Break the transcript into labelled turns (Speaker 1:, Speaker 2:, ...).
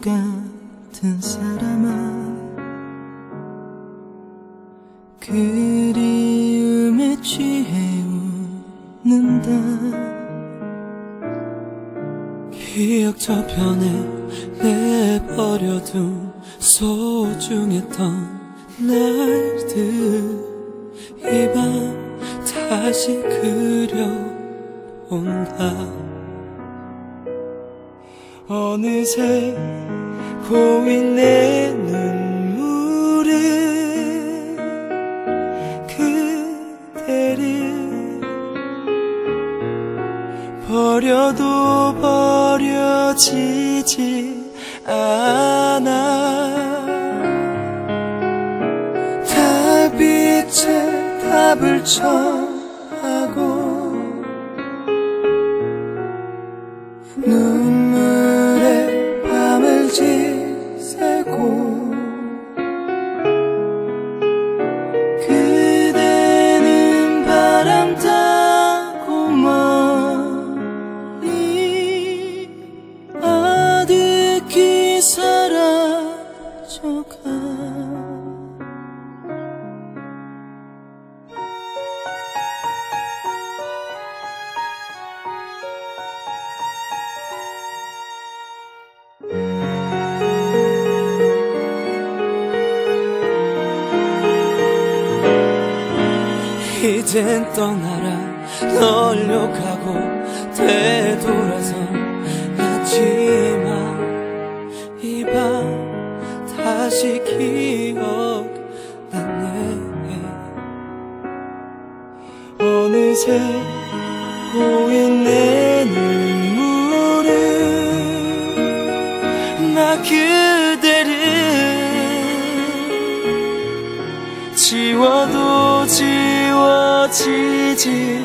Speaker 1: 같은 사람아. 그리움에 취해 웃는다. 기억 저편에 내버려둔 소중했던 날들. 이 밤 다시 그려온다 어느새 고인 내 눈물은 그대를 버려도 버려지지 않아. 달빛에 답을 눈물에 밤을 지새고 그대는 바람 타고 멀리 아득히 사라져가 이젠 떠나라. 널려 가고 되돌아서 하지마 이밤 다시 기억나네. 어느새 고인 내 눈물은 나 그대를 지워도 지 워지지